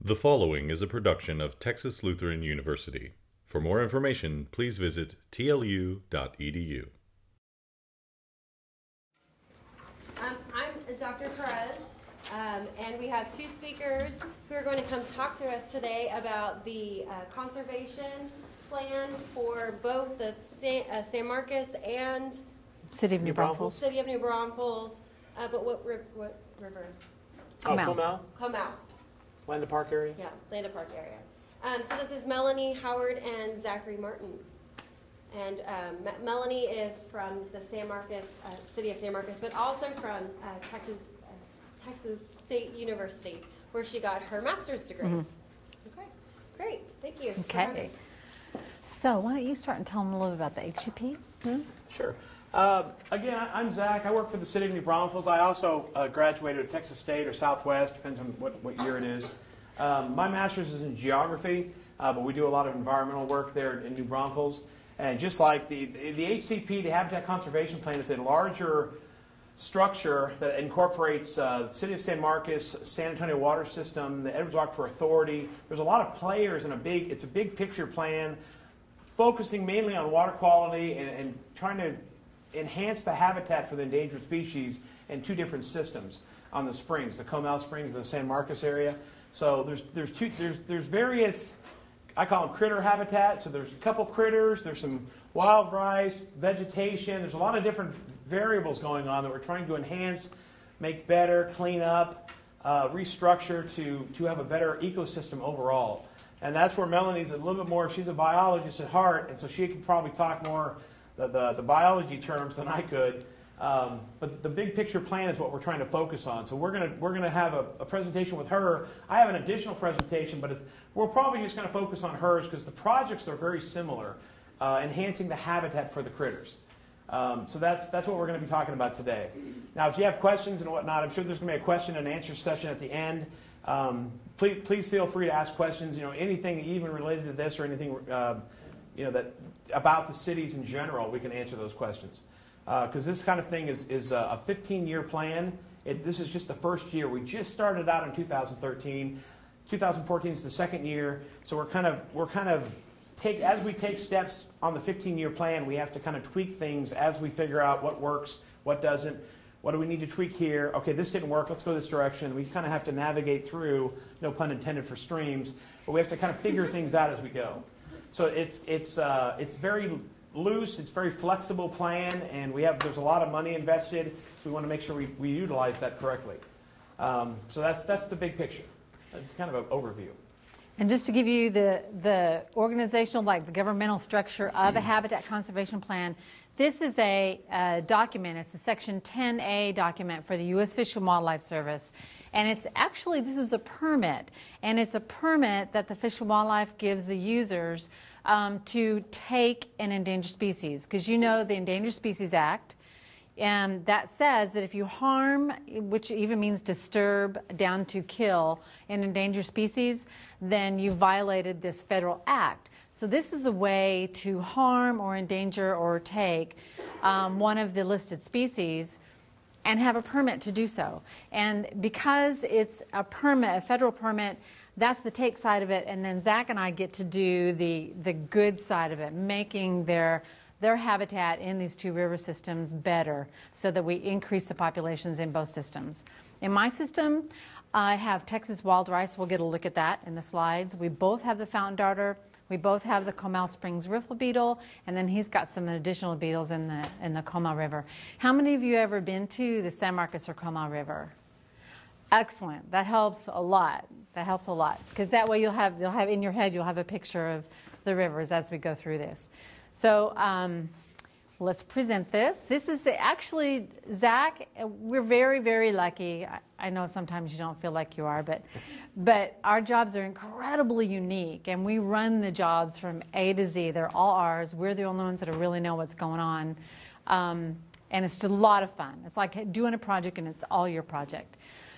The following is a production of Texas Lutheran University. For more information, please visit tlu.edu. Um, I'm Dr. Perez, um, and we have two speakers who are going to come talk to us today about the uh, conservation plan for both the San, uh, San Marcos and City of New New Braunfels. City of New Braunfels. Uh, but what, what river? Oh, Comal. Comal, Comal. Landa Park area. Yeah, Landa Park area. Um, so this is Melani Howard and Zackary Martin. And um, Melani is from the San Marcos, uh, city of San Marcos, but also from uh, Texas, uh, Texas State University, where she got her master's degree. Okay, great, thank you. Okay. So why don't you start and tell them a little bit about the HCP? Sure. Um, again, I'm Zach. I work for the city of New Braunfels. I also uh, graduated at Texas State or Southwest, depends on what, what year it is. Um, my master's is in geography, uh, but we do a lot of environmental work there in New Braunfels. And just like the, the, the HCP, the Habitat Conservation Plan, is a larger structure that incorporates uh, the City of San Marcos, San Antonio Water System, the Edwards Aquifer Authority. There's a lot of players in a big, it's a big picture plan focusing mainly on water quality and, and trying to enhance the habitat for the endangered species in two different systems on the springs, the Comal Springs and the San Marcos area. So there's, there's, two, there's, there's various, I call them critter habitat. So there's a couple critters, there's some wild rice, vegetation. There's a lot of different variables going on that we're trying to enhance, make better, clean up, uh, restructure to, to have a better ecosystem overall. And that's where Melani's a little bit more, she's a biologist at heart, and so she can probably talk more the, the, the biology terms than I could. Um, but the big picture plan is what we're trying to focus on. So we're going to we're gonna have a, a presentation with her. I have an additional presentation, but it's, we're probably just going to focus on hers because the projects are very similar, uh, enhancing the habitat for the critters. Um, so that's, that's what we're going to be talking about today. Now, if you have questions and whatnot, I'm sure there's going to be a question and answer session at the end. Um, please, please feel free to ask questions. You know, anything even related to this or anything, uh, you know, that about the cities in general, we can answer those questions. Uh, because this kind of thing is, is a 15-year plan. It, this is just the first year. We just started out in 2013. 2014 is the second year. So we're kind of we're kind of take as we take steps on the 15-year plan, we have to kind of tweak things as we figure out what works, what doesn't. What do we need to tweak here? Okay, this didn't work. Let's go this direction. We kind of have to navigate through, no pun intended for streams, but we have to kind of figure things out as we go. So it's it's uh, it's very loose. It's very flexible plan, and we have there's a lot of money invested. So we want to make sure we, we utilize that correctly. Um, so that's that's the big picture. That's kind of an overview. And just to give you the, the organizational, like the governmental structure of a habitat conservation plan, this is a, document. It's a Section 10A document for the U.S. Fish and Wildlife Service. And it's actually, this is a permit. And it's a permit that the Fish and Wildlife gives the users um, to take an endangered species. Because you know the Endangered Species Act. And that says that if you harm, which even means disturb down to kill an endangered species, then you violated this federal act. So this is a way to harm or endanger or take um, one of the listed species and have a permit to do so. And because it's a permit, a federal permit, that's the take side of it. And then Zach and I get to do the, the good side of it, making their their habitat in these two river systems better so that we increase the populations in both systems. In my system, I have Texas wild rice. We'll get a look at that in the slides. We both have the fountain darter. We both have the Comal Springs riffle beetle, and then he's got some additional beetles in the in the Comal River. How many of you ever been to the San Marcos or Comal River? Excellent. That helps a lot. That helps a lot because that way you'll have you'll have in your head you'll have a picture of the rivers as we go through this. So um, let's present this. This is actually Zach. We're very very lucky. I, I know sometimes you don't feel like you are, but but our jobs are incredibly unique, and we run the jobs from A to Z. They're all ours. We're the only ones that really know what's going on. Um, and it's a lot of fun. It's like doing a project and it's all your project.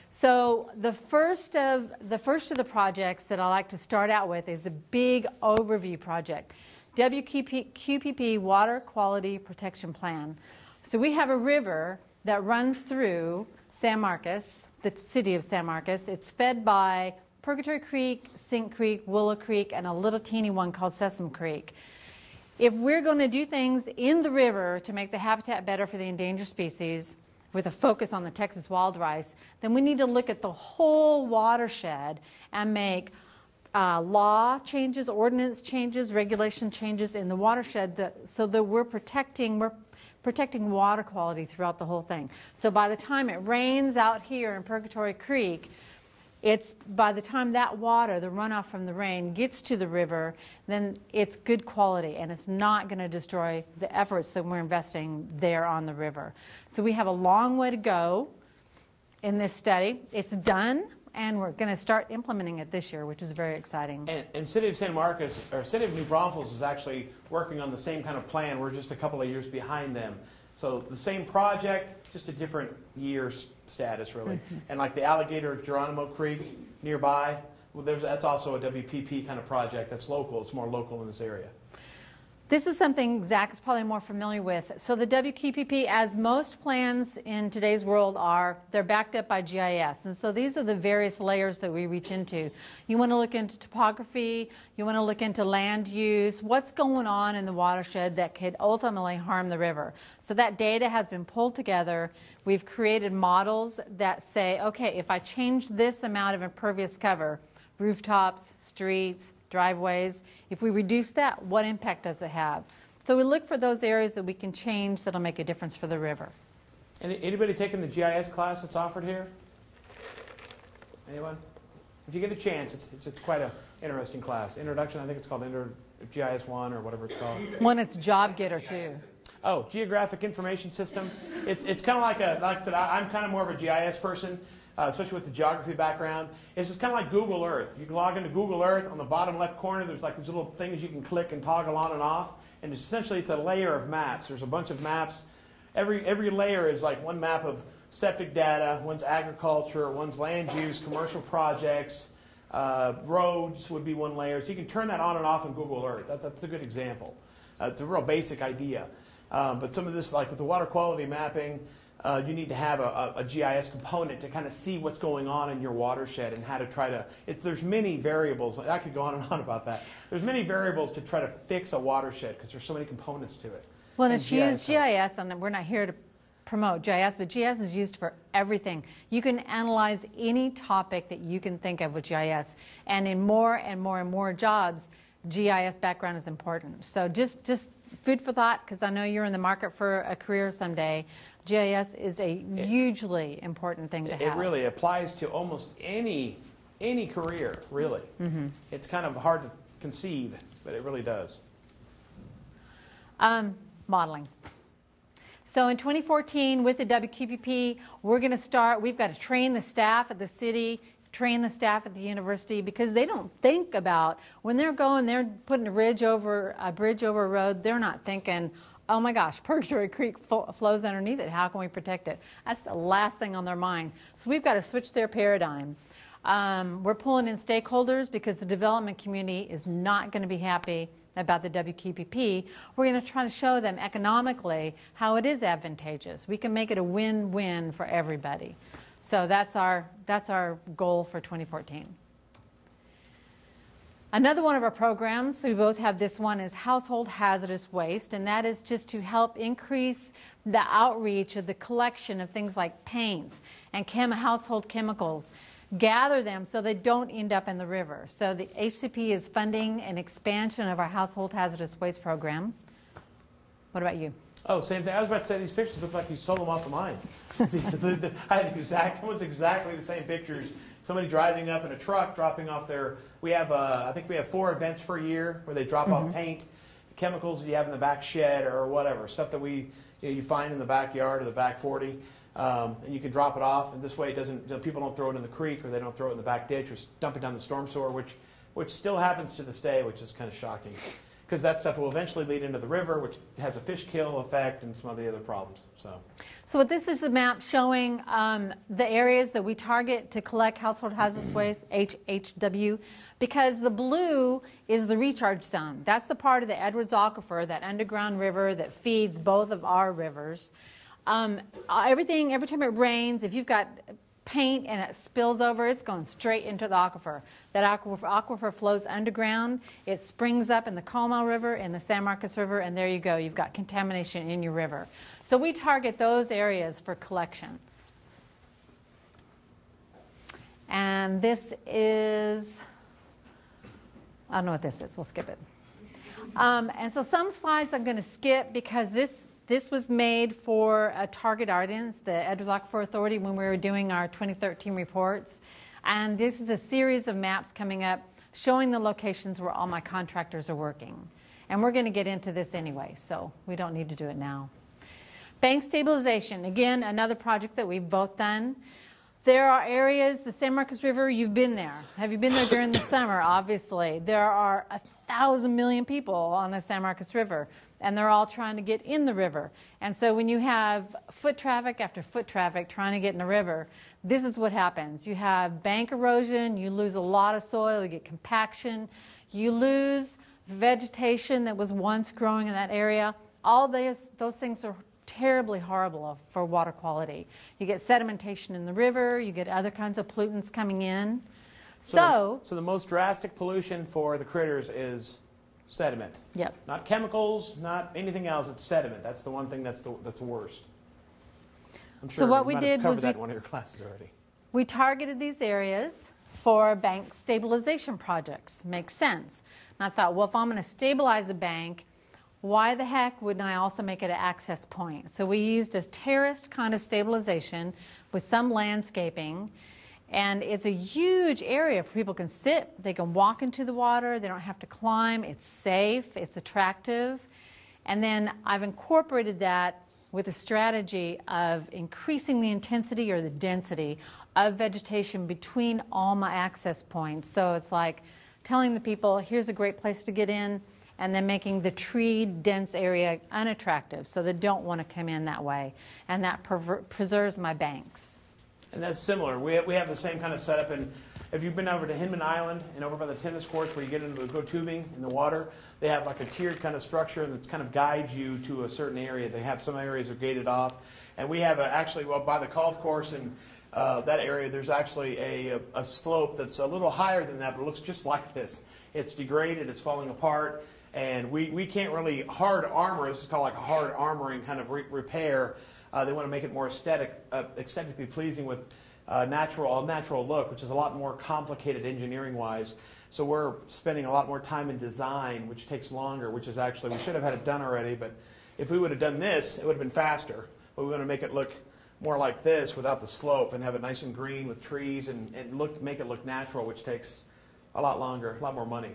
So the first of the first of the projects that I like to start out with is a big overview project. WQP, QPP Water Quality Protection Plan. So we have a river that runs through San Marcos, the city of San Marcos. It's fed by Purgatory Creek, Sink Creek, Willow Creek, and a little teeny one called Sessom Creek. If we're going to do things in the river to make the habitat better for the endangered species, with a focus on the Texas wild rice, then we need to look at the whole watershed and make uh, law changes, ordinance changes, regulation changes in the watershed that, so that we're protecting, we're protecting water quality throughout the whole thing. So by the time it rains out here in Purgatory Creek, it's by the time that water, the runoff from the rain, gets to the river, then it's good quality and it's not going to destroy the efforts that we're investing there on the river. So we have a long way to go in this study. It's done and we're going to start implementing it this year, which is very exciting. And, and City of San Marcos, or City of New Braunfels is actually working on the same kind of plan. We're just a couple of years behind them. So the same project, just a different year status, really. Mm-hmm. And like the Alligator at Geronimo Creek nearby, well, there's, that's also a WPP kind of project that's local. It's more local in this area. This is something Zach is probably more familiar with. So the WQPP, as most plans in today's world are, they're backed up by GIS. And so these are the various layers that we reach into. You want to look into topography, you want to look into land use, what's going on in the watershed that could ultimately harm the river. So that data has been pulled together. We've created models that say, okay, if I change this amount of impervious cover, rooftops, streets, driveways. If we reduce that, what impact does it have? So we look for those areas that we can change that'll make a difference for the river. Any, anybody taking the GIS class that's offered here? Anyone? If you get a chance, it's, it's, it's quite an interesting class. Introduction, I think it's called Inter, GIS 1 or whatever it's called. One, it's job getter too. Oh, Geographic Information System. It's, it's kind of like a, like I said, I, I'm kind of more of a GIS person, uh, especially with the geography background. It's just kind of like Google Earth. You can log into Google Earth. On the bottom left corner, there's like these little things you can click and toggle on and off. And essentially, it's a layer of maps. There's a bunch of maps. Every, every layer is like one map of septic data, one's agriculture, one's land use, commercial projects, uh, roads would be one layer. So you can turn that on and off in Google Earth. That's, that's a good example. Uh, it's a real basic idea. Um, but some of this, like with the water quality mapping, uh, you need to have a, a, GIS component to kind of see what's going on in your watershed and how to try to. It, there's many variables. I could go on and on about that. There's many variables to try to fix a watershed because there's so many components to it. Well, and it's used GIS, and we're not here to promote GIS, but GIS is used for everything. You can analyze any topic that you can think of with GIS, and in more and more and more jobs, GIS background is important. So just just food for thought, because I know you're in the market for a career someday. GIS is a hugely important thing to it, have. It really applies to almost any any career, really. Mm-hmm. It's kind of hard to conceive, but it really does. Um, modeling. So in 2014, with the WQPP, we're going to start. We've got to train the staff at the city, train the staff at the university because they don't think about when they're going, they're putting a bridge over a bridge over a road. They're not thinking, oh my gosh, Purgatory Creek fo- flows underneath it. How can we protect it? That's the last thing on their mind. So we've got to switch their paradigm. Um, we're pulling in stakeholders because the development community is not going to be happy about the WQPP. We're going to try to show them economically how it is advantageous. We can make it a win-win for everybody. So that's our, that's our goal for 2014. Another one of our programs, we both have this one, is household hazardous waste, and that is just to help increase the outreach of the collection of things like paints and chem- household chemicals, gather them so they don't end up in the river. So the HCP is funding an expansion of our household hazardous waste program. What about you? Oh, same thing. I was about to say these pictures look like you stole them off of mine. I had exact, almost exactly the same pictures. Somebody driving up in a truck, dropping off their. We have, uh, I think we have four events per year where they drop mm-hmm. off paint, chemicals that you have in the back shed or whatever stuff that we you, know, you find in the backyard or the back forty, um, and you can drop it off. And this way, it doesn't. You know, people don't throw it in the creek or they don't throw it in the back ditch or dump it down the storm sewer, which which still happens to this day, which is kind of shocking because that stuff will eventually lead into the river, which has a fish kill effect and some of the other problems. So, so what this is a map showing um, the areas that we target to collect household hazardous waste, HHW, because the blue is the recharge zone. That's the part of the Edwards Aquifer, that underground river that feeds both of our rivers. Um, everything, every time it rains, if you've got paint and it spills over, it's going straight into the aquifer. That aquifer, aquifer flows underground. It springs up in the Comal River and the San Marcos River, and there you go. You've got contamination in your river. So we target those areas for collection. And this is, I don't know what this is. We'll skip it. Um, and so some slides I'm going to skip because this this was made for a target audience, the Edwards Aquifer Authority, when we were doing our 2013 reports. And this is a series of maps coming up showing the locations where all my contractors are working. And we're going to get into this anyway, so we don't need to do it now. Bank stabilization, again, another project that we've both done. There are areas, the San Marcos River, you've been there. Have you been there during the summer? Obviously. There are a thousand million people on the San Marcos River and they're all trying to get in the river. And so when you have foot traffic after foot traffic trying to get in the river, this is what happens. You have bank erosion, you lose a lot of soil, you get compaction, you lose vegetation that was once growing in that area. All those, those things are terribly horrible for water quality. You get sedimentation in the river, you get other kinds of pollutants coming in. So, so, so the most drastic pollution for the critters is sediment. Yep. Not chemicals, not anything else. It's sediment. That's the one thing that's the that's worst. I'm sure so what we did was that we, in one of your classes already. We targeted these areas for bank stabilization projects. Makes sense. And I thought, well, if I'm going to stabilize a bank, why the heck wouldn't I also make it an access point? So we used a terraced kind of stabilization with some landscaping and it's a huge area for people can sit, they can walk into the water, they don't have to climb, it's safe, it's attractive. And then I've incorporated that with a strategy of increasing the intensity or the density of vegetation between all my access points. So it's like telling the people, here's a great place to get in, and then making the tree dense area unattractive so they don't want to come in that way. And that preserves my banks. And that's similar. We have, we have the same kind of setup. And if you've been over to Hinman Island and over by the tennis courts where you get into the go tubing in the water, they have like a tiered kind of structure that kind of guides you to a certain area. They have some areas are gated off. And we have a, actually, well, by the golf course and uh, that area, there's actually a, a, slope that's a little higher than that, but it looks just like this. It's degraded, it's falling apart, and we, we can't really hard armor. This is called like a hard armoring kind of re- repair uh, they want to make it more aesthetic, uh, aesthetically pleasing with uh, natural, a natural look, which is a lot more complicated engineering-wise. So we're spending a lot more time in design, which takes longer, which is actually, we should have had it done already, but if we would have done this, it would have been faster. But we want to make it look more like this without the slope and have it nice and green with trees and, and look, make it look natural, which takes a lot longer, a lot more money.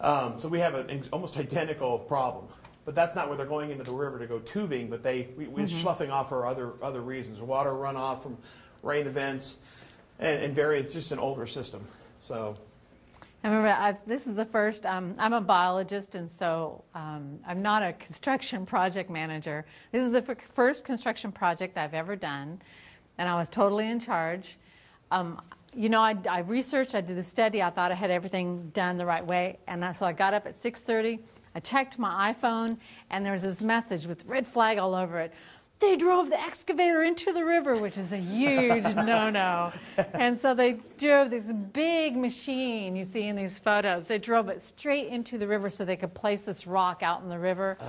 Um, so we have an almost identical problem. But that's not where they're going into the river to go tubing, but they we, we're mm-hmm. sloughing off for other other reasons, water runoff from rain events, and, and very it's just an older system. So. I remember I've, this is the first. Um, I'm a biologist, and so um, I'm not a construction project manager. This is the f- first construction project I've ever done, and I was totally in charge. Um, you know, I, I, researched, I did the study, I thought I had everything done the right way, and I, so I got up at 6:30. I checked my iPhone, and there was this message with red flag all over it. They drove the excavator into the river, which is a huge no-no. And so they drove this big machine you see in these photos. They drove it straight into the river so they could place this rock out in the river. Uh.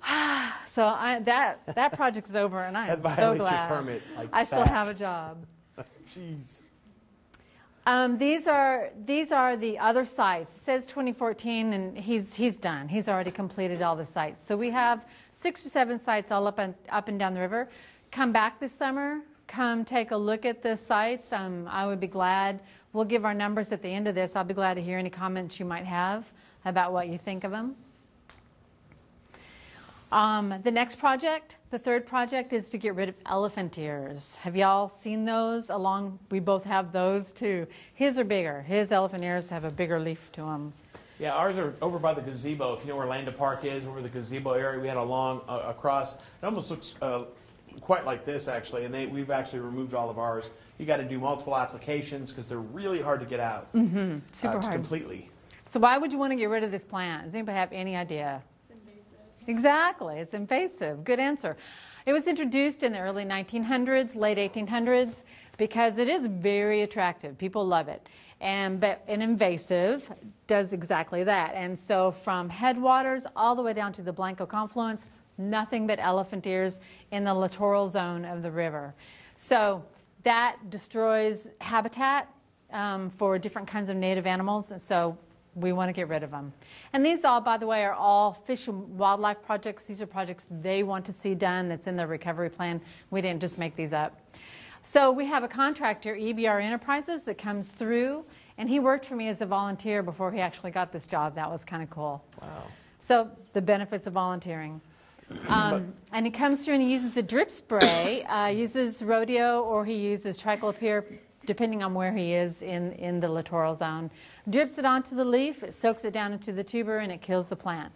so I, that that project is over, and I am so glad. Permit, like I still have a job. Jeez. Um, these are these are the other sites. It says 2014, and he's he's done. He's already completed all the sites. So we have six or seven sites all up and up and down the river. Come back this summer. Come take a look at the sites. Um, I would be glad. We'll give our numbers at the end of this. I'll be glad to hear any comments you might have about what you think of them. Um, the next project, the third project, is to get rid of elephant ears. Have y'all seen those? Along, we both have those too. His are bigger. His elephant ears have a bigger leaf to them. Yeah, ours are over by the gazebo. If you know where Landa Park is, over the gazebo area, we had a long uh, across. It almost looks uh, quite like this actually, and they, we've actually removed all of ours. You got to do multiple applications because they're really hard to get out. Mm-hmm. Super uh, hard. Completely. So why would you want to get rid of this plant? Does anybody have any idea? Exactly, it's invasive. Good answer. It was introduced in the early 1900s, late 1800s. because it is very attractive. People love it. And but an invasive does exactly that. And so from headwaters all the way down to the Blanco confluence, nothing but elephant ears in the littoral zone of the river. So that destroys habitat um, for different kinds of native animals, and so we want to get rid of them. And these all, by the way, are all fish and wildlife projects. These are projects they want to see done that's in their recovery plan. We didn't just make these up. So we have a contractor, EBR Enterprises, that comes through, and he worked for me as a volunteer before he actually got this job. That was kind of cool. Wow. So the benefits of volunteering. Um, and he comes through and he uses a drip spray, uh, uses rodeo or he uses triclopyr, depending on where he is in, in the littoral zone. Drips it onto the leaf, it soaks it down into the tuber, and it kills the plant.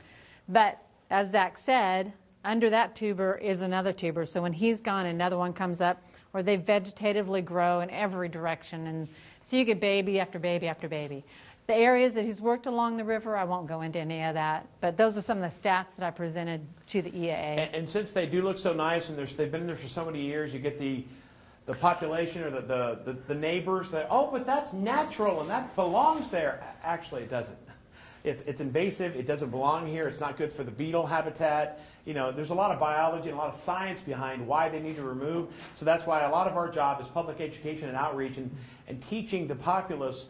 But as Zach said, under that tuber is another tuber. So when he's gone, another one comes up, or they vegetatively grow in every direction. And so you get baby after baby after baby. The areas that he's worked along the river, I won't go into any of that, but those are some of the stats that I presented to the EAA. And, and since they do look so nice and they've been there for so many years, you get the the population or the, the, the, the neighbors that, oh, but that's natural and that belongs there. Actually, it doesn't. It's, it's invasive. It doesn't belong here. It's not good for the beetle habitat. You know, there's a lot of biology and a lot of science behind why they need to remove. So that's why a lot of our job is public education and outreach and, and teaching the populace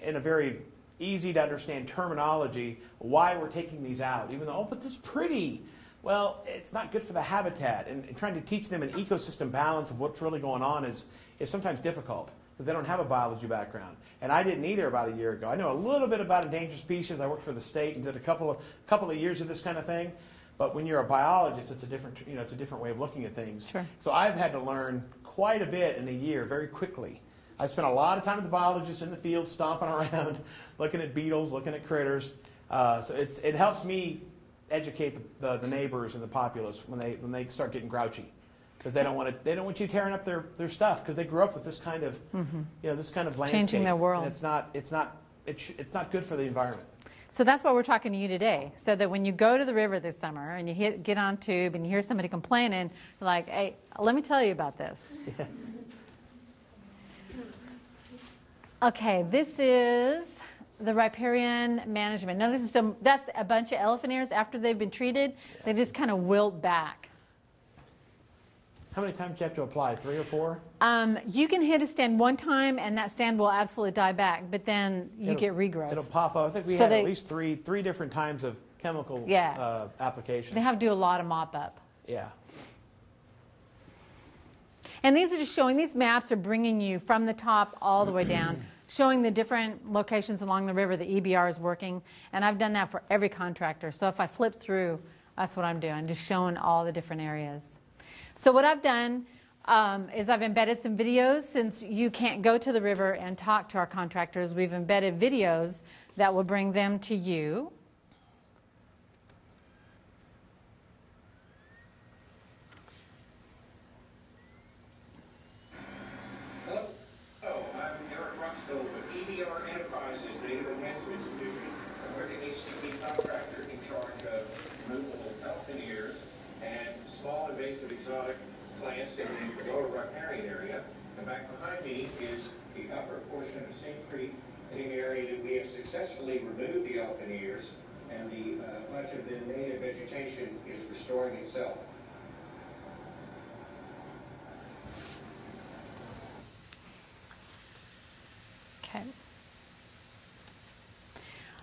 in a very easy to understand terminology why we're taking these out. Even though, oh, but this is pretty. Well, it's not good for the habitat. And, and trying to teach them an ecosystem balance of what's really going on is, is sometimes difficult because they don't have a biology background. And I didn't either about a year ago. I know a little bit about endangered species. I worked for the state and did a couple of, couple of years of this kind of thing. But when you're a biologist, it's a different, you know, it's a different way of looking at things. Sure. So I've had to learn quite a bit in a year, very quickly. I spent a lot of time with the biologists in the field, stomping around, looking at beetles, looking at critters. Uh, so it's, it helps me educate the, the, the, neighbors and the populace when they, when they start getting grouchy. Because they don't want to, they don't want you tearing up their, their stuff because they grew up with this kind of, mm-hmm. you know, this kind of landscape. Changing their world. And it's not, it's not, it sh- it's not good for the environment. So that's why we're talking to you today. So that when you go to the river this summer and you hit, get on tube and you hear somebody complaining, like, hey, let me tell you about this. Yeah. Okay, this is the riparian management. Now, this is some, that's a bunch of elephant ears. After they've been treated, they just kind of wilt back. How many times do you have to apply? Three or four? Um, you can hit a stand one time, and that stand will absolutely die back. But then you it'll, get regrowth. It'll pop up. I think we so had they, at least three three different times of chemical yeah. uh, application. They have to do a lot of mop up. Yeah. And these are just showing, these maps are bringing you from the top all the way down, showing the different locations along the river that EBR is working. And I've done that for every contractor. So if I flip through, that's what I'm doing, just showing all the different areas. So what I've done um, is I've embedded some videos. Since you can't go to the river and talk to our contractors, we've embedded videos that will bring them to you. Successfully removed the elephant ears, and the, uh, much of the native vegetation is restoring itself. Okay.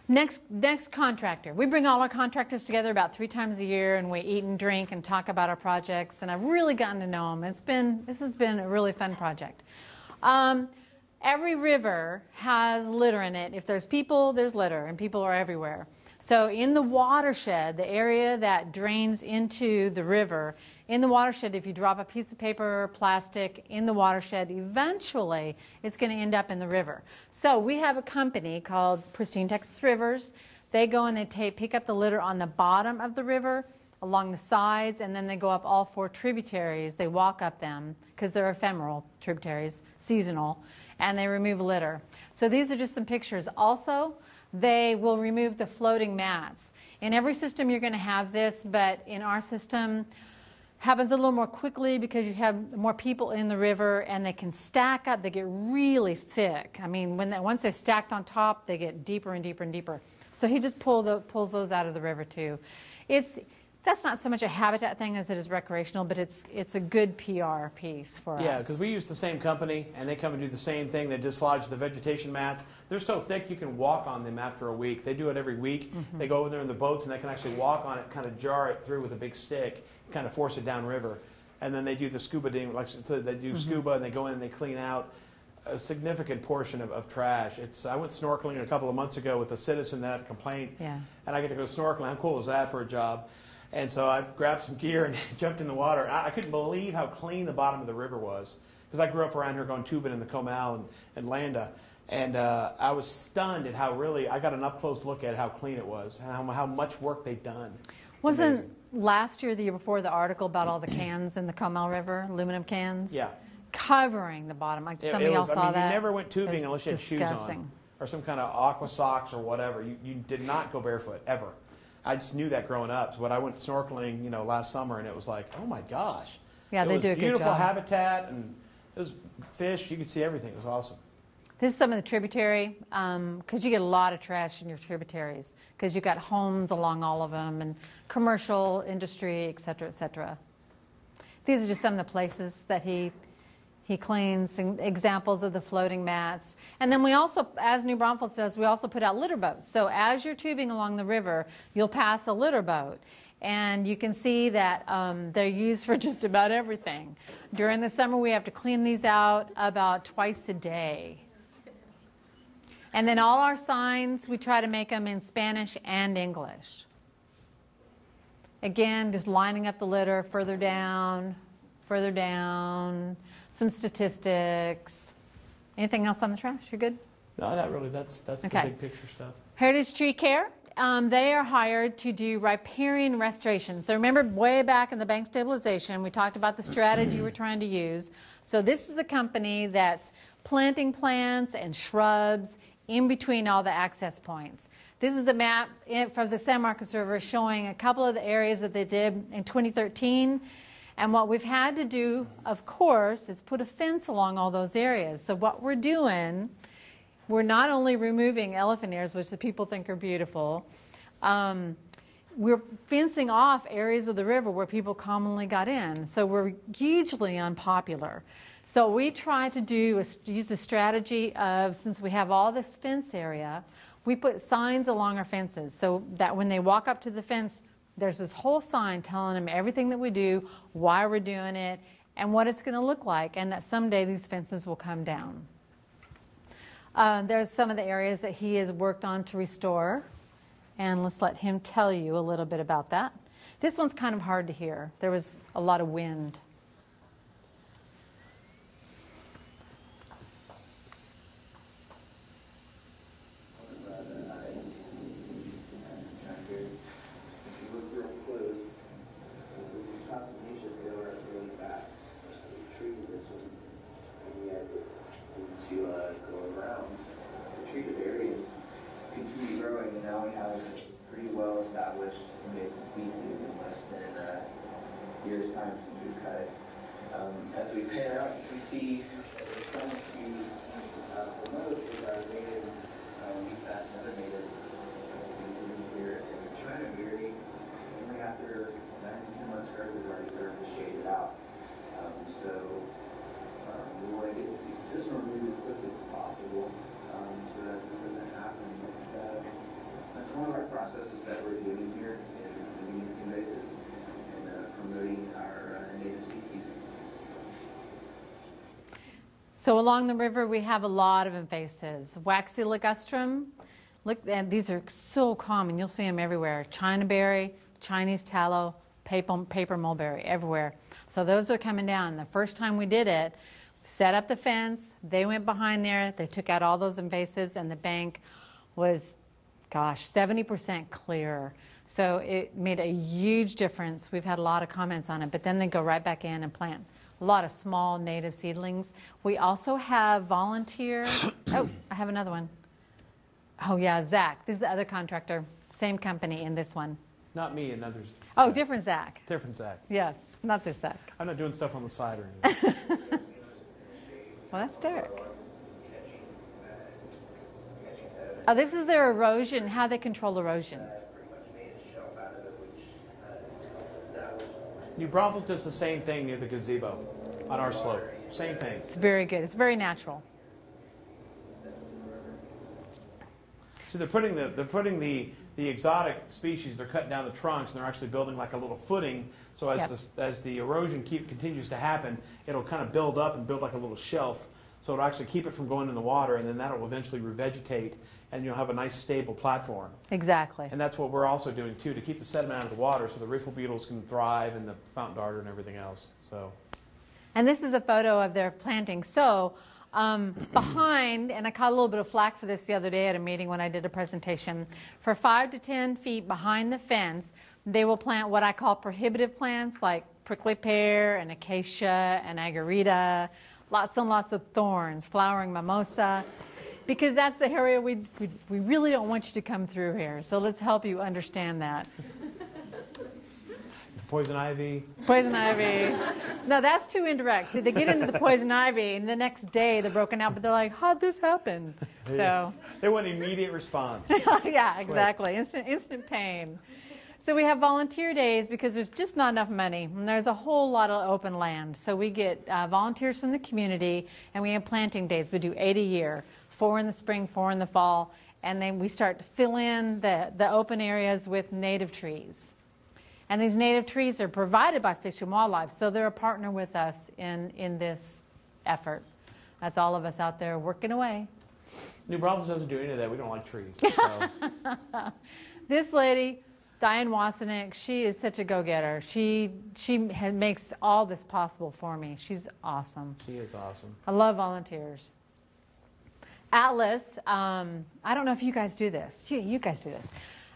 Next, next contractor. We bring all our contractors together about three times a year, and we eat and drink and talk about our projects. And I've really gotten to know them. It's been this has been a really fun project. Um, every river has litter in it. If there's people, there's litter, and people are everywhere. So, in the watershed, the area that drains into the river, in the watershed, if you drop a piece of paper or plastic in the watershed, eventually it's going to end up in the river. So, we have a company called Pristine Texas Rivers. They go and they take, pick up the litter on the bottom of the river, along the sides, and then they go up all four tributaries. They walk up them because they're ephemeral tributaries, seasonal and they remove litter. So these are just some pictures. Also, they will remove the floating mats. In every system, you're going to have this, but in our system, happens a little more quickly because you have more people in the river and they can stack up. They get really thick. I mean, when they, once they're stacked on top, they get deeper and deeper and deeper. So he just pull the, pulls those out of the river too. It's that's not so much a habitat thing as it is recreational, but it's it's a good PR piece for Yeah, us. Yeah, because we use the same company, and they come and do the same thing. They dislodge the vegetation mats. They're so thick you can walk on them after a week. They do it every week. Mm-hmm. They go over there in the boats, and they can actually walk on it, kind of jar it through with a big stick, kind of force it downriver. And then they do the scuba diving, like so they do Mm-hmm. scuba, and they go in and they clean out a significant portion of, of trash. It's I went snorkeling a couple of months ago with a citizen that had a complaint, Yeah. and I get to go snorkeling. How cool is that for a job? And so I grabbed some gear and jumped in the water. I, I couldn't believe how clean the bottom of the river was because I grew up around here going tubing in the Comal and, and Landa. And uh, I was stunned at how really, I got an up close look at how clean it was and how, how much work they've done. It's Wasn't amazing. last year, the year before, the article about all the cans in the Comal River, aluminum cans? Yeah. covering the bottom. Like It- some it of y'all I saw mean, that. You never went tubing unless you had shoes disgusting. on or some kind of aqua socks or whatever. You, you did not go barefoot ever. I just knew that growing up. So when I went snorkeling, you know, last summer, and it was like, oh my gosh. Yeah, it they do a good beautiful habitat and it was fish. You could see everything. It was awesome. This is some of the tributary, um, because you get a lot of trash in your tributaries, because you've got homes along all of them, and commercial, industry, et cetera, et cetera. These are just some of the places that he, he cleans, examples of the floating mats. And then we also, as New Braunfels does, we also put out litter boats. So as you're tubing along the river, you'll pass a litter boat. And you can see that um, they're used for just about everything. During the summer, we have to clean these out about twice a day. And then all our signs, we try to make them in Spanish and English. Again, just lining up the litter further down, further down, some statistics. Anything else on the trash? You're good? No, not really. That's that's Okay. the big picture stuff. Heritage Tree Care, um, they are hired to do riparian restoration. So remember way back in the bank stabilization, we talked about the strategy we're trying to use. So this is the company that's planting plants and shrubs in between all the access points. This is a map from the San Marcos River showing a couple of the areas that they did in 2013. And what we've had to do, of course, is put a fence along all those areas. So what we're doing we're not only removing elephant ears, which the people think are beautiful, um, we're fencing off areas of the river where people commonly got in. So we're hugely unpopular. So we try to do a, use a strategy of since we have all this fence area, we put signs along our fences so that when they walk up to the fence, there's this whole sign telling them everything that we do, why we're doing it, and what it's going to look like, and that someday these fences will come down. Uh, there's some of the areas that he has worked on to restore, and let's let him tell you a little bit about that. This one's kind of hard to hear. There was a lot of wind. If you look real close, these conservationists, they were really fast. So we treated this one, and we had to, to uh, go around the treated area, continue growing, and now we have a pretty well-established invasive species in less than a year's time since we cut it. Um, as we pan out, you can see that we're trying to uh, promote is our native, uh, we found another native here, and we're trying to vary, only after ninety-two months growth is already starting to shade it out. Um, so, um, we want to get this one removed as quickly as possible, um, so that it doesn't happen. It's, uh, that's one of our processes that we're doing here, is removing these invasives and, uh, promoting our, uh, native species. So along the river, we have a lot of invasives. Waxy ligustrum, look, and these are so common. You'll see them everywhere. China berry, Chinese tallow, paper, paper mulberry, everywhere. So those are coming down. The first time we did it, set up the fence. They went behind there. They took out all those invasives, and the bank was, gosh, 70% clear. So it made a huge difference. We've had a lot of comments on it, but then they go right back in and plant a lot of small native seedlings. We also have volunteer. oh, I have another one. Oh, yeah, Zach. This is the other contractor, same company in this one. Not me, and others. Oh, different Zach. Different Zach. Yes, not this Zach. I'm not doing stuff on the side or anything. Well, that's Derek. Oh, this is their erosion, how they control erosion. New Braunfels does the same thing near the gazebo on our slope. Same thing. It's very good. It's very natural. So they're putting the they're putting the the exotic species. They're cutting down the trunks and they're actually building like a little footing. So as Yep. the as the erosion keep continues to happen, it'll kind of build up and build like a little shelf. So it'll actually keep it from going in the water, and then that'll eventually revegetate, and you'll have a nice stable platform. Exactly. And that's what we're also doing too to keep the sediment out of the water, so the riffle beetles can thrive and the fountain darter and everything else. So And this is a photo of their planting. So um, behind, and I caught a little bit of flack for this the other day at a meeting when I did a presentation, for five to 10 feet behind the fence, they will plant what I call prohibitive plants like prickly pear and acacia and agarita, lots and lots of thorns, flowering mimosa, because that's the area we, we, we really don't want you to come through here. So let's help you understand that. poison ivy. Poison ivy. No, that's too indirect. See, they get into the poison ivy, and the next day they're broken out, but they're like, how'd this happen? So, They want immediate response. yeah, exactly. Instant, instant pain. So we have volunteer days because there's just not enough money, and there's a whole lot of open land. So we get uh, volunteers from the community, and we have planting days. We do eight a year, four in the spring, four in the fall, and then we start to fill in the, the open areas with native trees. And these native trees are provided by Fish and Wildlife, so they're a partner with us in, in this effort. That's all of us out there working away. New Braunfels doesn't do any of that. We don't like trees. So. This lady, Dianne Wassenich, she is such a go-getter. She, she makes all this possible for me. She's awesome. she is awesome. I love volunteers. Atlas, um, I don't know if you guys do this. You, you guys do this.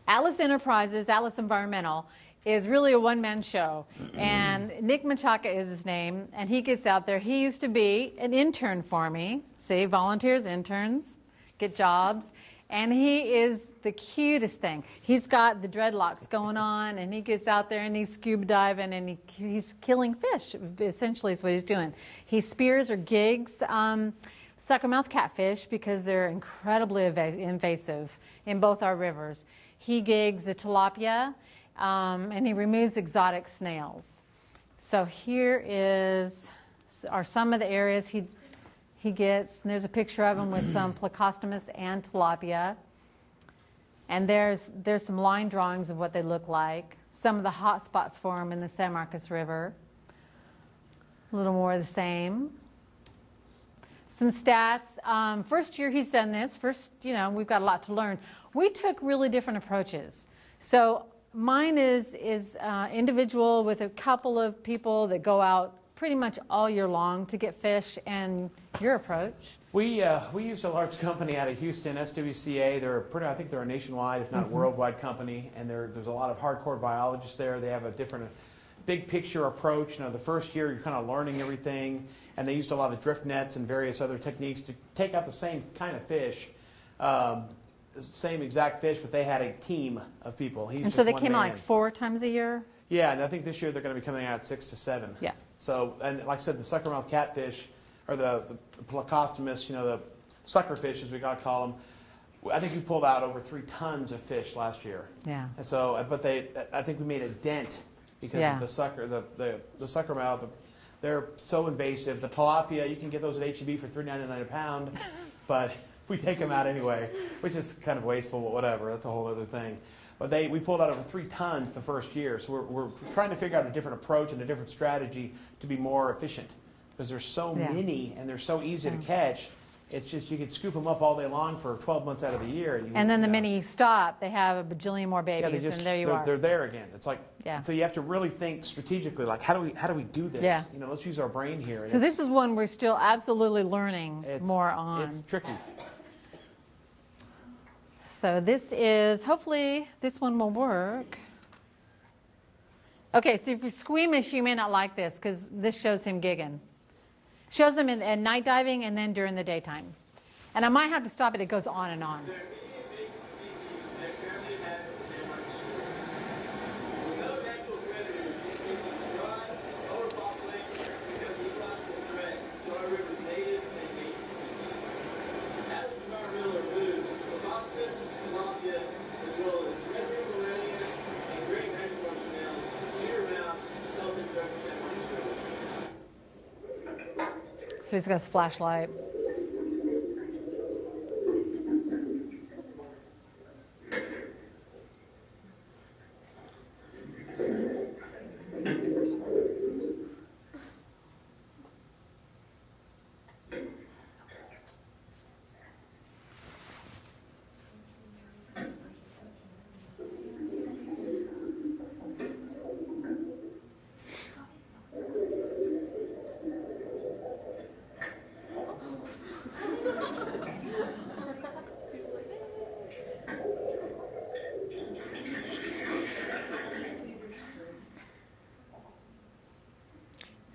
Atlas Enterprises, Atlas Environmental, is really a one-man show. And Nick Machaca is his name, and he gets out there. He used to be an intern for me. See, volunteers, interns, get jobs. And he is the cutest thing. He's got the dreadlocks going on, and he gets out there and he's scuba diving and he, he's killing fish, essentially, is what he's doing. He spears or gigs um, suckermouth catfish because they're incredibly invasive in both our rivers. He gigs the tilapia um, and he removes exotic snails. So here is are some of the areas he he gets. There's a picture of him with some plecostomus and tilapia. And there's there's some line drawings of what they look like. Some of the hot spots for him in the San Marcos River. A little more of the same. Some stats. Um, first year he's done this. First, you know, we've got a lot to learn. We took really different approaches. So mine is is uh, individual with a couple of people that go out pretty much all year long to get fish. And your approach. We, uh, we used a large company out of Houston, SWCA. They're pretty, I think they're a nationwide, if not a worldwide company, and there's a lot of hardcore biologists there. They have a different, big picture approach. You know, the first year you're kind of learning everything, and they used a lot of drift nets and various other techniques to take out the same kind of fish, um, the same exact fish, but they had a team of people. He's And so they came out like four times a year. Yeah, and I think this year they're going to be coming out six to seven. Yeah. So, and like I said, the suckermouth catfish, or the, the plecostomus, you know, the suckerfish, as we got to call them, I think we pulled out over three tons of fish last year. Yeah. And so, but they, I think we made a dent because Yeah. of the sucker, the, the, the sucker suckermouth. They're so invasive. The tilapia, you can get those at HEB for three ninety nine a pound, but we take them out anyway, which is kind of wasteful, but whatever. That's a whole other thing. But they, we pulled out over three tons the first year, so we're, we're trying to figure out a different approach and a different strategy to be more efficient because there's so Yeah. many and they're so easy to mm. catch. It's just you could scoop them up all day long for 12 months out of the year. you- And then the you know. minute you stop, they have a bajillion more Yeah, babies, they just, and there you they're, are. they're there again. It's like, Yeah. so you have to really think strategically, like, how do we, how do we do this? Yeah. You know, let's use our brain here. so this is one we're still absolutely learning more on. It's tricky. So this is, hopefully, this one will work. Okay, so if you're squeamish, you may not like this because this shows him gigging. Shows them in, at night diving and then during the daytime. And I might have to stop it, it goes on and on. He's got his flashlight.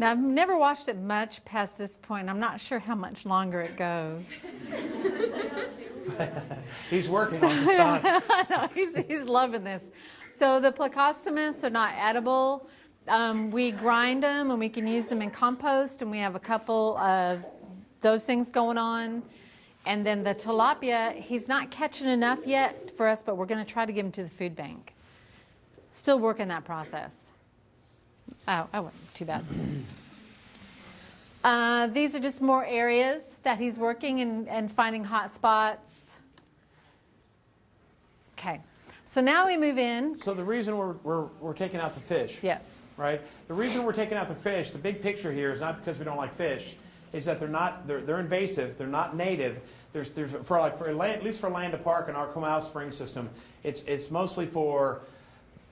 Now, I've never watched it much past this point. I'm not sure how much longer it goes. He's working on the time. no, he's, he's loving this. So the plecostomus are not edible. Um, we grind them and we can use them in compost, and we have a couple of those things going on. And then the tilapia, he's not catching enough yet for us, but we're going to try to give him to the food bank. Still working that process. Oh, oh, too bad. Uh, these are just more areas that he's working and, and finding hot spots. Okay, so now we move in. So the reason we're, we're, we're taking out the fish, Yes. right? The reason we're taking out the fish, the big picture here is not because we don't like fish, is that they're not they're, they're invasive, they're not native. There's, there's for like for land, at least for Landa Park and our Comal Spring system, it's it's mostly for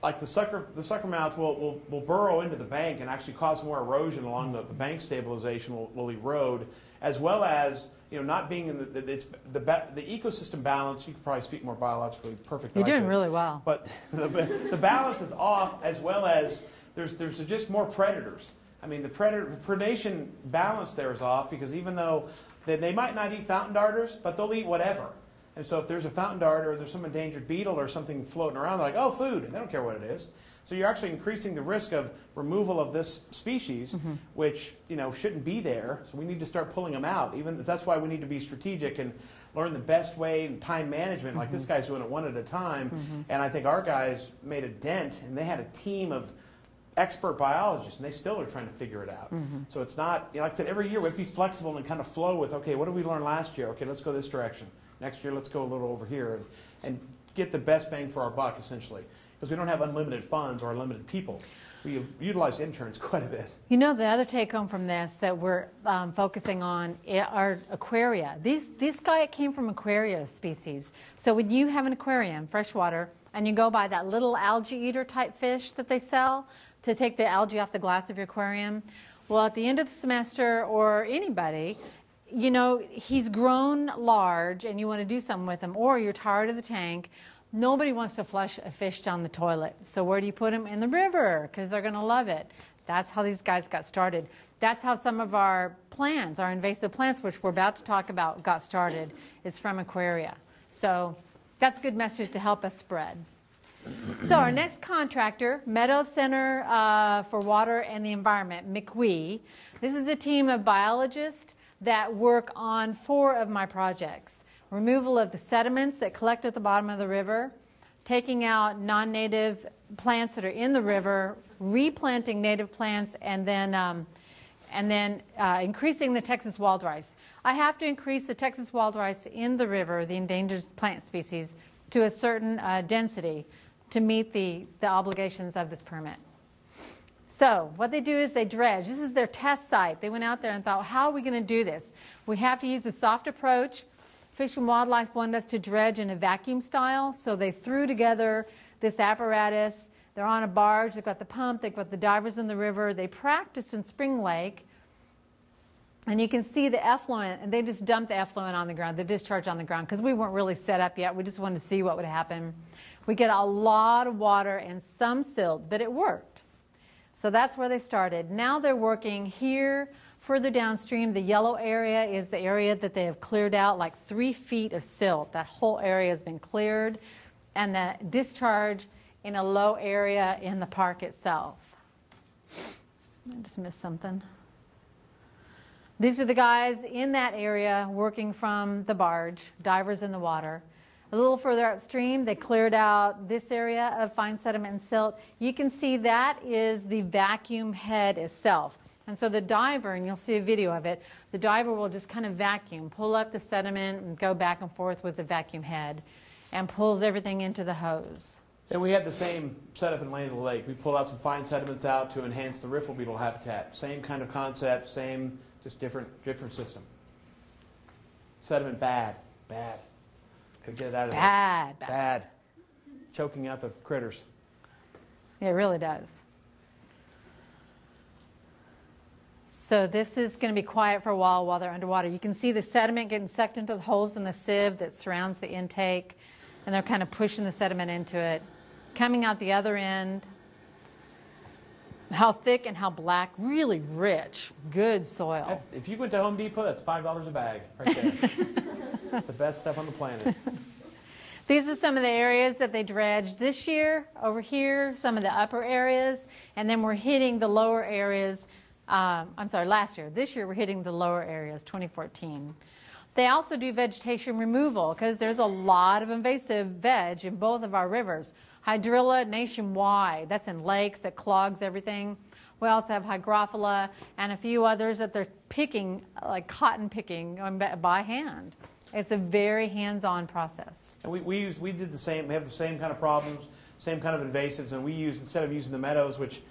like the sucker the sucker mouth will, will, will burrow into the bank and actually cause more erosion along the, the bank stabilization will, will erode as well as you know not being in the the, it's the, the ecosystem balance you could probably speak more biologically perfect You're doing really well. but the, the balance is off as well as there's there's just more predators. I mean the predator predation balance there is off because even though they, they might not eat fountain darters but they'll eat whatever and so if there's a fountain dart or there's some endangered beetle or something floating around, they're like, oh, food. And they don't care what it is. So you're actually increasing the risk of removal of this species, mm-hmm. which you know shouldn't be there. So we need to start pulling them out. Even that's why we need to be strategic and learn the best way and time management. Like this mm-hmm. guy's doing it one at a time, mm-hmm. and I think our guys made a dent, and they had a team of expert biologists, and they still are trying to figure it out. So it's not, you know, like I said, every year we have to be flexible and kind of flow with, okay, what did we learn last year? Okay, let's go this direction. Next year, let's go a little over here and, and get the best bang for our buck, essentially. Because we don't have unlimited funds or unlimited people. We utilize interns quite a bit. You know, the other take home from this that we're um, focusing on i- are aquaria. These, this guy came from aquaria species. So when you have an aquarium, freshwater, and you go by that little algae eater type fish that they sell to take the algae off the glass of your aquarium, well, at the end of the semester or anybody, you know, he's grown large and you want to do something with him, or you're tired of the tank. Nobody wants to flush a fish down the toilet. So where do you put him? In the river, because they're going to love it. That's how these guys got started. That's how some of our plants, our invasive plants, which we're about to talk about, got started, is from aquaria. So that's a good message to help us spread. So our next contractor, Meadow Center uh, for Water and the Environment, McWee. This is a team of biologists that work on four of my projects. Removal of the sediments that collect at the bottom of the river, taking out non-native plants that are in the river, replanting native plants, and then um, and then uh, increasing the Texas wild rice. I have to increase the Texas wild rice in the river, the endangered plant species, to a certain uh, density to meet the, the obligations of this permit. So what they do is they dredge. This is their test site. They went out there and thought, how are we going to do this? We have to use a soft approach. Fish and Wildlife wanted us to dredge in a vacuum style, so they threw together this apparatus. They're on a barge. They've got the pump. They've got the divers in the river. They practiced in Spring Lake. And you can see the effluent, and they just dumped the effluent on the ground, the discharge on the ground, because we weren't really set up yet. We just wanted to see what would happen. We get a lot of water and some silt, but it worked. So that's where they started. Now they're working here further downstream. The yellow area is the area that they have cleared out, like three feet of silt. That whole area has been cleared, and the discharge in a low area in the park itself. I just missed something. These are the guys in that area working from the barge, divers in the water. A little further upstream, they cleared out this area of fine sediment and silt. You can see that is the vacuum head itself. And so the diver, and you'll see a video of it, the diver will just kind of vacuum, pull up the sediment and go back and forth with the vacuum head and pulls everything into the hose. And we had the same setup in Lane of the Lake. We pulled out some fine sediments out to enhance the riffle beetle habitat. Same kind of concept, same, just different, different system. Sediment bad, bad. Could get it out of Bad, there. bad. Bad. Choking out the critters. It really does. So this is going to be quiet for a while while they're underwater. You can see the sediment getting sucked into the holes in the sieve that surrounds the intake, and they're kind of pushing the sediment into it. Coming out the other end, how thick and how black, really rich, good soil. That's, if you went to Home Depot, that's five dollars a bag right there. it's the best stuff on the planet. These are some of the areas that they dredged this year over here, some of the upper areas, and then we're hitting the lower areas. Um, I'm sorry, last year. This year we're hitting the lower areas, 2014. They also do vegetation removal because there's a lot of invasive veg in both of our rivers. Hydrilla nationwide, that's in lakes that clogs everything. We also have hygrophila and a few others that they're picking, like cotton picking um, by hand. It's a very hands-on process. And we, we, use, we did the same, we have the same kind of problems, same kind of invasives, and we use, instead of using the Meadows, which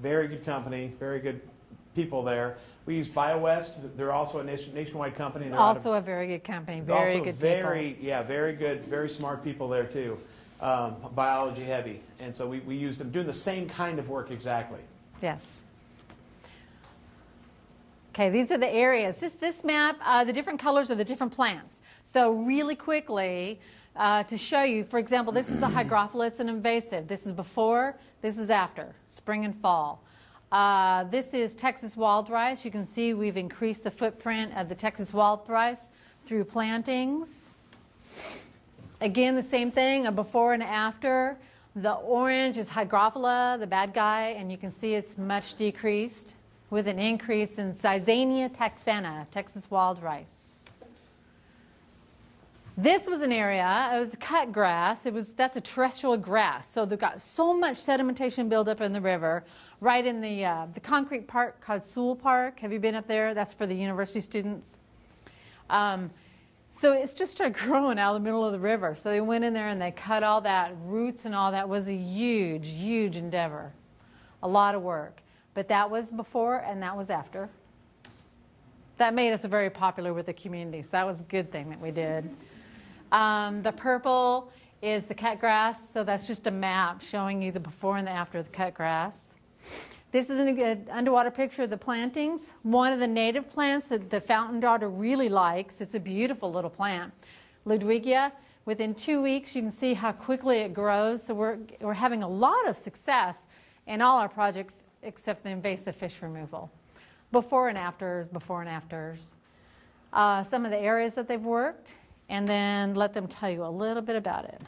very good company, very good people there, we use BioWest. They're also a nation, nationwide company. They're Also of, a very good company, very good very, people. yeah, very good, very smart people there too. Um, biology heavy. And so we, we use them doing the same kind of work exactly. Yes. Okay, these are the areas. Just this map, uh, the different colors are the different plants. So really quickly, uh, to show you, for example, this is the hygrophila, it's an invasive. This is before, this is after, spring and fall. Uh, this is Texas wild rice. You can see we've increased the footprint of the Texas wild rice through plantings. Again, the same thing, a before and after. The orange is hygrophila, the bad guy, and you can see it's much decreased with an increase in Zizania texana, Texas wild rice. This was an area, it was cut grass. It was, that's a terrestrial grass. So they've got so much sedimentation buildup in the river, right in the, uh, the concrete park called Sewell Park. Have you been up there? That's for the university students. Um, so it's just started growing out of the middle of the river. So they went in there and they cut all that, roots and all that it was a huge, huge endeavor. A lot of work. But that was before and that was after. That made us very popular with the community. So that was a good thing that we did. Um, the purple is the cut grass. So that's just a map showing you the before and the after of the cut grass. This is an underwater picture of the plantings. One of the native plants that the fountain darter really likes, it's a beautiful little plant, Ludwigia. Within two weeks, you can see how quickly it grows. So we're, we're having a lot of success in all our projects except the invasive fish removal. Before and afters, before and afters. Uh, some of the areas that they've worked, and then let them tell you a little bit about it.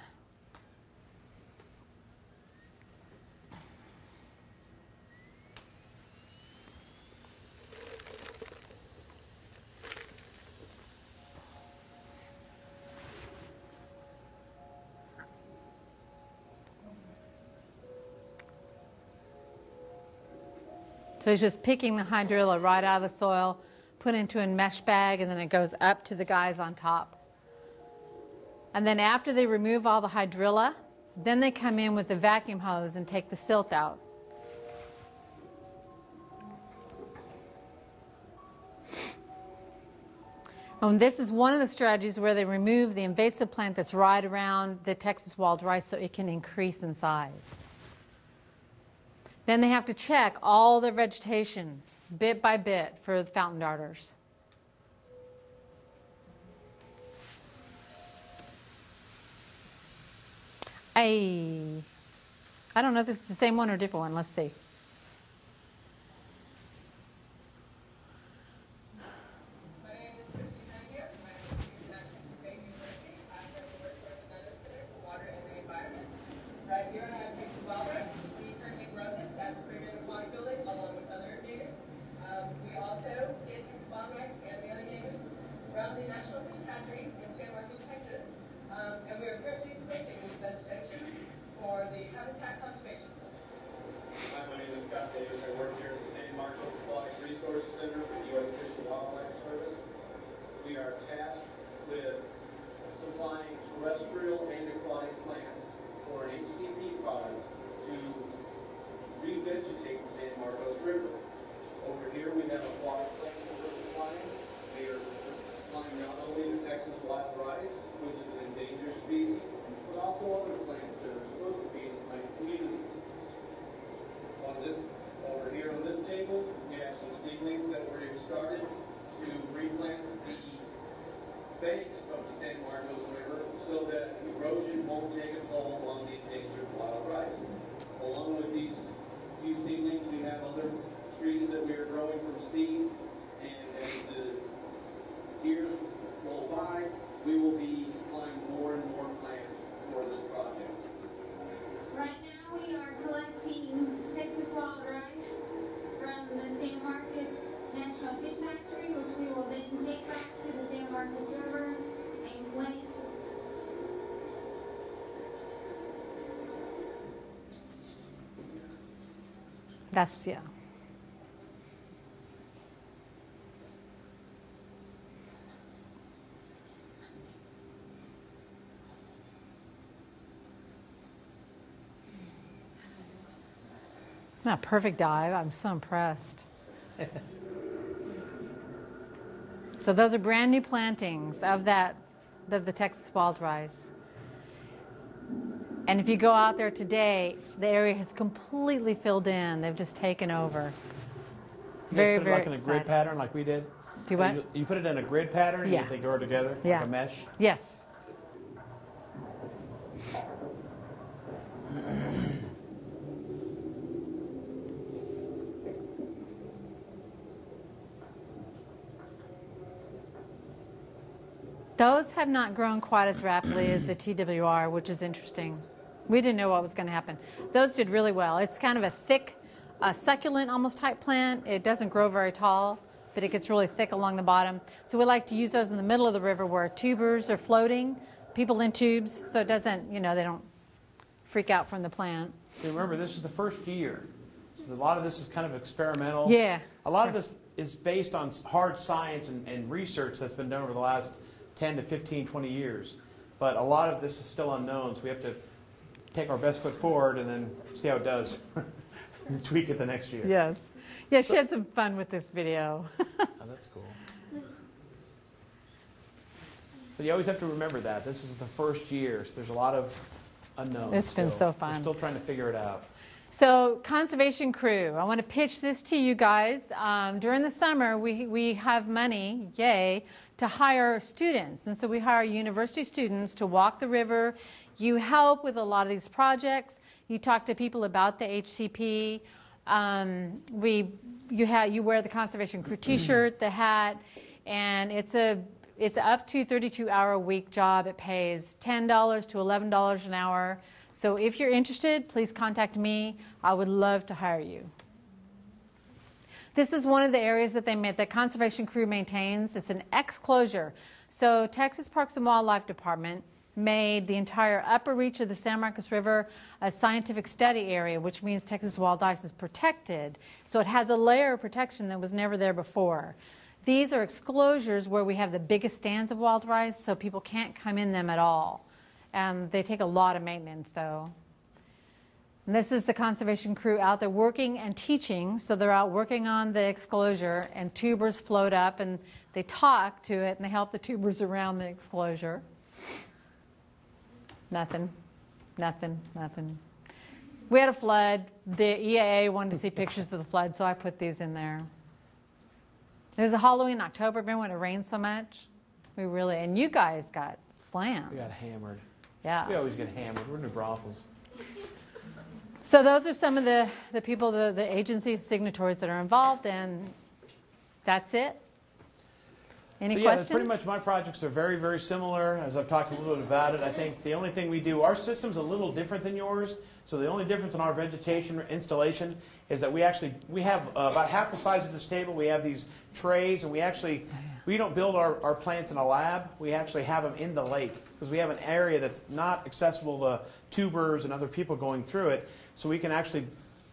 So he's just picking the hydrilla right out of the soil, put into a mesh bag, and then it goes up to the guys on top. And then after they remove all the hydrilla, then they come in with the vacuum hose and take the silt out. And this is one of the strategies where they remove the invasive plant that's right around the Texas wild rice so it can increase in size. Then they have to check all their vegetation bit by bit for the fountain darters. I, I don't know if this is the same one or a different one. Let's see. That's, yeah. Not perfect dive. I'm so impressed. so those are brand new plantings of that, of the Texas wild rice. And if you go out there today, the area has completely filled in. They've just taken over. Very, put it very like in a grid pattern like we did? Do what? You, you put it in a grid pattern Yeah. and they go together Yeah. like a mesh? Yes. Those have not grown quite as rapidly as the TWR, which is interesting. We didn't know what was going to happen. Those did really well. It's kind of a thick, uh, succulent almost type plant. It doesn't grow very tall, but it gets really thick along the bottom. So we like to use those in the middle of the river where tubers are floating, people in tubes, so it doesn't, you know, they don't freak out from the plant. See, remember, this is the first year. So a lot of this is kind of experimental. Yeah. A lot of this is based on hard science and, and research that's been done over the last 10 to 15, 20 years. But a lot of this is still unknown, so we have to take our best foot forward and then see how it does. and tweak it the next year. Yes. Yeah, she had some fun with this video. Oh, that's cool. But you always have to remember that. This is the first year, so there's a lot of unknowns. It's been still. so fun. We're still trying to figure it out. So, conservation crew, I want to pitch this to you guys. Um, during the summer, we, we have money, yay, to hire students. And so we hire university students to walk the river. You help with a lot of these projects. You talk to people about the HCP. Um, we, you, have, you wear the conservation crew T-shirt, the hat, and it's a it's up to 32 hour a week job. It pays $10 to $11 an hour. So if you're interested, please contact me. I would love to hire you. This is one of the areas that they made, that conservation crew maintains. It's an ex-closure. So Texas Parks and Wildlife Department made the entire upper reach of the San Marcos River a scientific study area, which means Texas wildlife is protected. So it has a layer of protection that was never there before. These are exclosures where we have the biggest stands of wild rice, so people can't come in them at all. Um, they take a lot of maintenance, though. And this is the conservation crew out there working and teaching. So they're out working on the exclosure, and tubers float up and they talk to it and they help the tubers around the exclosure. Nothing, nothing, nothing. We had a flood. The EAA wanted to see pictures of the flood, so I put these in there. It was a Halloween October. Remember when it rained so much? We really, and you guys got slammed. We got hammered. Yeah. We always get hammered. We're New Braunfels. So those are some of the, the people, the, the agencies, signatories that are involved, and that's it. Any so yeah, questions? pretty much my projects are very, very similar. As I've talked a little bit about it, I think the only thing we do, our system's a little different than yours. So the only difference in our vegetation installation is that we actually we have uh, about half the size of this table. We have these trays, and we actually we don't build our, our plants in a lab. We actually have them in the lake because we have an area that's not accessible to tubers and other people going through it. So we can actually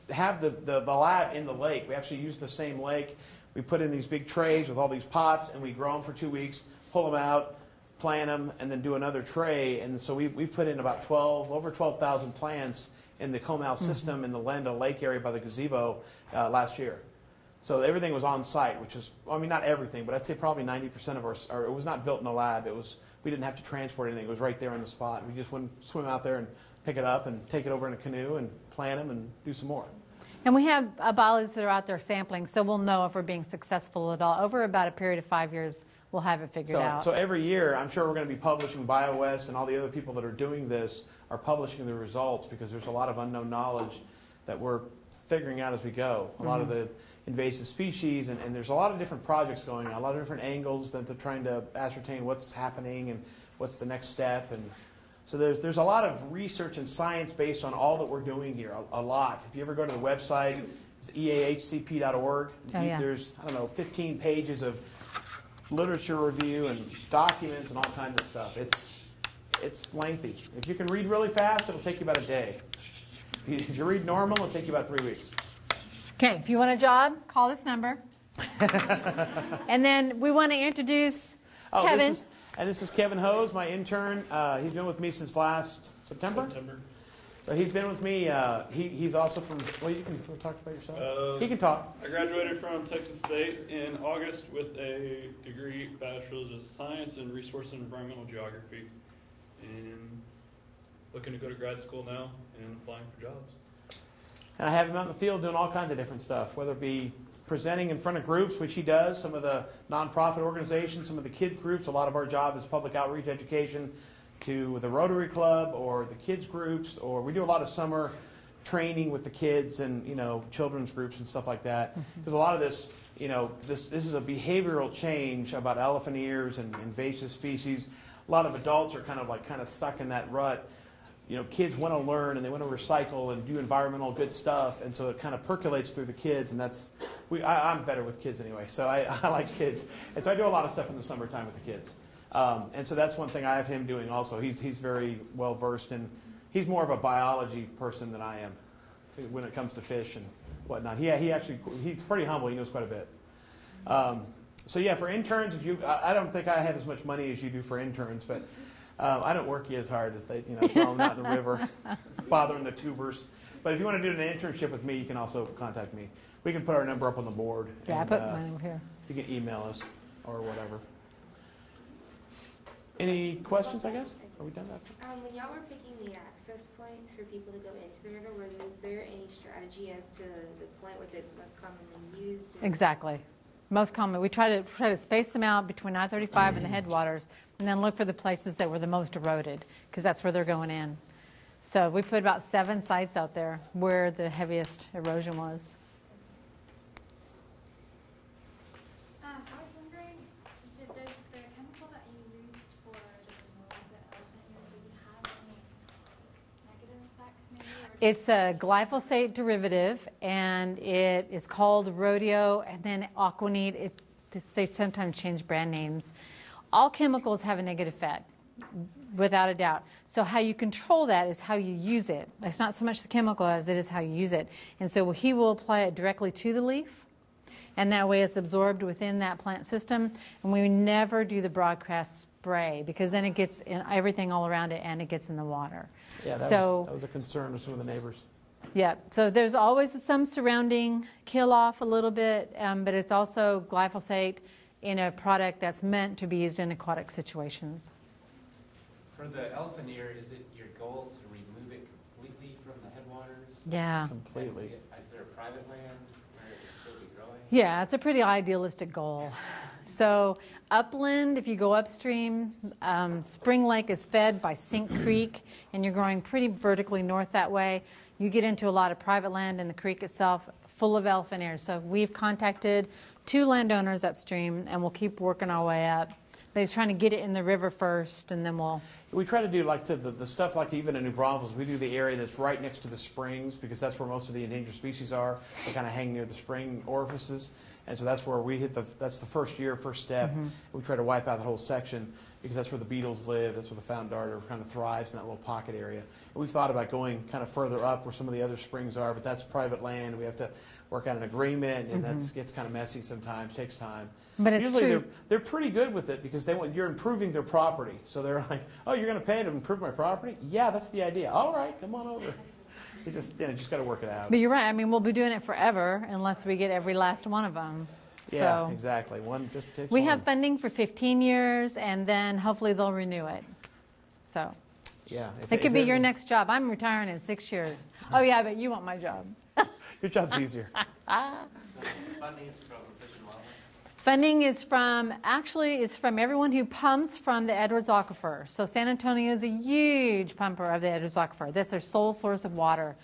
have the, the, the lab in the lake. We actually use the same lake. We put in these big trays with all these pots, and we grow them for two weeks. pull them out, plant them, and then do another tray. And so we've, we've put in about 12, over 12,000 plants in the Comal system in the Landa Lake area by the gazebo uh, last year. So everything was on site, which is, I mean, not everything, but I'd say probably 90% of our, or it was not built in a lab. It was, we didn't have to transport anything. It was right there on the spot. We just went swim out there and pick it up and take it over in a canoe and plant them and do some more. And we have uh, biologists that are out there sampling, so we'll know if we're being successful at all. Over about a period of five years, we'll have it figured So, out. so every year, I'm sure we're going to be publishing BioWest and all the other people that are doing this are publishing the results because there's a lot of unknown knowledge that we're figuring out as we go. A lot of Mm-hmm. the invasive species, and, and there's a lot of different projects going on, a lot of different angles that they're trying to ascertain what's happening and what's the next step. And so there's, there's a lot of research and science based on all that we're doing here, a, a lot. If you ever go to the website, it's eahcp.org. Oh, yeah. There's, I don't know, 15 pages of literature review and documents and all kinds of stuff. It's, it's lengthy. If you can read really fast, it'll take you about a day. If you, if you read normal, it'll take you about three weeks. Okay, if you want a job, call this number. and then we want to introduce Oh, Kevin. This is, and this is Kevin Hose, my intern. Uh, he's been with me since last September. September. So he's been with me. Uh, he, he's also from. Well, you can talk about yourself. Uh, he can talk. I graduated from Texas State in August with a degree bachelor's of science in resource and environmental geography, and looking to go to grad school now and applying for jobs. And I have him out in the field doing all kinds of different stuff, whether it be presenting in front of groups, which he does, some of the nonprofit organizations, some of the kid groups. A lot of our job is public outreach education to the Rotary Club or the kids groups, or we do a lot of summer training with the kids and you know children's groups and stuff like that. Mm-hmm. Because a lot of this, you know, this this is a behavioral change about elephant ears and invasive species. A lot of adults are kind of like kind of stuck in that rut you know, kids want to learn and they want to recycle and do environmental good stuff, and so it kind of percolates through the kids, and that's we. I, I'm better with kids anyway, so I, I like kids, and so I do a lot of stuff in the summertime with the kids, um, and so that's one thing I have him doing also. He's he's very well versed in. He's more of a biology person than I am when it comes to fish and whatnot. He he actually he's pretty humble. He knows quite a bit. Um, so yeah, for interns, if you, I I don't think I have as much money as you do for interns, but um, I don't work you as hard as they, you know, throw them out in the river, bothering the tubers. But if you want to do an internship with me, you can also contact me. We can put our number up on the board. yeah, I put uh, mine over here. You can email us or whatever. Any questions? I guess. Are we done? That? Um, when y'all were picking the access points for people to go into the river, was there any strategy as to the point? Was it most commonly used? or- Exactly. Most common. We try to try to space them out between I-35 and the headwaters, and then look for the places that were the most eroded, because that's where they're going in. So we put about seven sites out there where the heaviest erosion was. It's a glyphosate derivative, and it is called Rodeo, and then AquaNeat. It, they sometimes change brand names. All chemicals have a negative effect, without a doubt. So how you control that is how you use it. It's not so much the chemical as it is how you use it. And so he will apply it directly to the leaf, and that way it's absorbed within that plant system. And we never do the broadcast spray because then it gets in everything all around it and it gets in the water. Yeah, that, so was, that was a concern of some of the neighbors. yeah, so there's always some surrounding kill off a little bit, um, but it's also glyphosate in a product that's meant to be used in aquatic situations. For the elephant ear, is it your goal to remove it completely from the headwaters? Yeah. Completely. Is there a private land where it will still be growing? Yeah, it's a pretty idealistic goal. So, upland, if you go upstream, um, Spring Lake is fed by Sink Creek, and you're growing pretty vertically north that way. You get into a lot of private land in the creek itself, full of elephant ears. So, we've contacted two landowners upstream, and we'll keep working our way up. But he's trying to get it in the river first, and then we'll. We try to do, like I said, the, the stuff like even in New Braunfels, we do the area that's right next to the springs because that's where most of the endangered species are. They kind of hang near the spring orifices. And so that's where we hit the, that's the first year, first step. Mm-hmm. We try to wipe out the whole section because that's where the beetles live, that's where the fountain darter kind of thrives in that little pocket area. And we've thought about going kind of further up where some of the other springs are, but that's private land. We have to work out an agreement, and that's mm-hmm. gets kind of messy sometimes, takes time. But it's Usually true. they're they're pretty good with it because they want you're improving their property. So they're like, "Oh, you're going to pay to improve my property? Yeah, that's the idea. All right, come on over." You just you know, just got to work it out. But you're right. I mean, we'll be doing it forever unless we get every last one of them. yeah, so exactly. One just takes we one. have funding for 15 years, and then hopefully they'll renew it. So yeah. if- it could be your next job. I'm retiring in six years. Oh yeah, but you want my job. Your job's easier. Funding is from Fish and Wildlife? Funding is from, actually, it's from everyone who pumps from the Edwards Aquifer. So San Antonio is a huge pumper of the Edwards Aquifer. That's their sole source of water.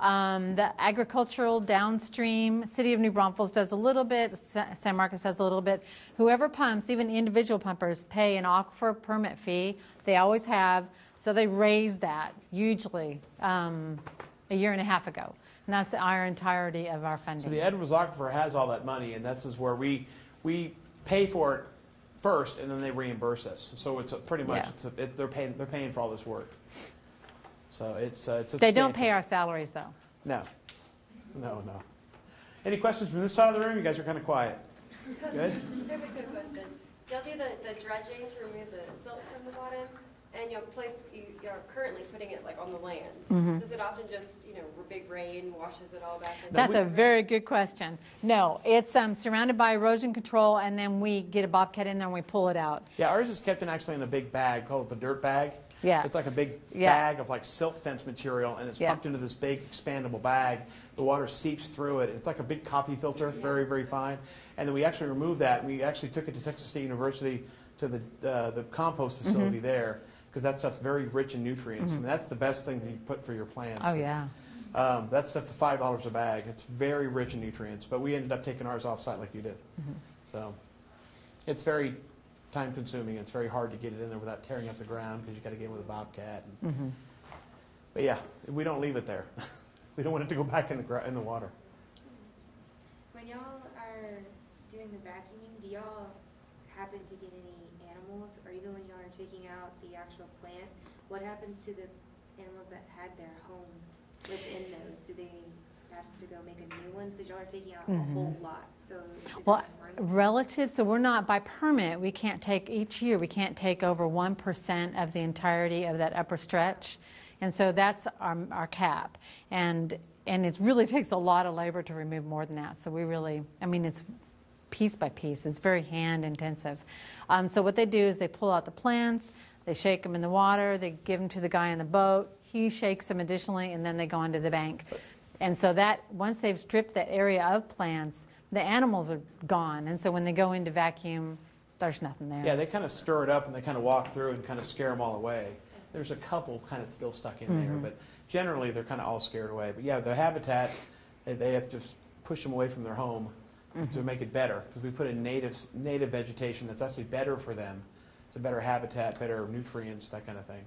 Um, the agricultural downstream, City of New Braunfels does a little bit, San Marcos does a little bit. Whoever pumps, even individual pumpers, pay an aquifer permit fee. They always have. So they raised that hugely um, a year and a half ago. And that's our entirety of our funding. So the Edwards Aquifer has all that money, and this is where we we pay for it first, and then they reimburse us. So it's a, pretty much Yeah. it's a, it, they're paying they're paying for all this work. So it's uh, it's they don't pay our salaries, though. No, no, no. Any questions from this side of the room? You guys are kind of quiet. Good. I have a good question. Do y'all do the, the dredging to remove the silt from the bottom, and you'll place, you, you're currently putting it like on the land. Mm-hmm. Does it often just, you know, big rain washes it all back? in? That's a very good question. No, it's um, surrounded by erosion control, and then we get a bobcat in there and we pull it out. Yeah, ours is kept in actually in a big bag called the dirt bag. Yeah. It's like a big Yeah. bag of like silt fence material, and it's Yeah. pumped into this big expandable bag. The water seeps through it. It's like a big coffee filter, very very fine. And then we actually removed that. We actually took it to Texas State University to the uh, the compost Mm-hmm. facility there because that stuff's very rich in nutrients. and that's the best thing you put for your plants. Oh, yeah. Um, that stuff's five dollars a bag. It's very rich in nutrients, but we ended up taking ours off site like you did. Mm-hmm. So it's very time consuming. It's very hard to get it in there without tearing up the ground because you got to get in with a bobcat. And, Mm-hmm. But yeah, we don't leave it there. we don't want it to go back in the gr- in the water. When y'all are doing the vacuuming, do y'all happen to get any animals, or even when y'all are taking out the actual plants, what happens to the animals that had their home within those? Do they have to go make a new one? Because y'all are taking out a whole lot, so is Mm-hmm. Well, that relative, so we're not, by permit, we can't take, each year, we can't take over 1% of the entirety of that upper stretch. And so that's our, our cap. And, and it really takes a lot of labor to remove more than that. So we really, I mean, it's piece by piece. It's very hand intensive. Um, so what they do is they pull out the plants, they shake them in the water, they give them to the guy in the boat. He shakes them additionally, and then they go onto the bank. And so that once they've stripped that area of plants, the animals are gone. And so when they go into vacuum, there's nothing there. Yeah, they kind of stir it up and they kind of walk through and kind of scare them all away. There's a couple kind of still stuck in Mm-hmm. there, but generally they're kind of all scared away. But yeah, the habitat, they- they have to push them away from their home Mm-hmm. to make it better because we put in native native vegetation that's actually better for them. It's a better habitat, better nutrients, that kind of thing.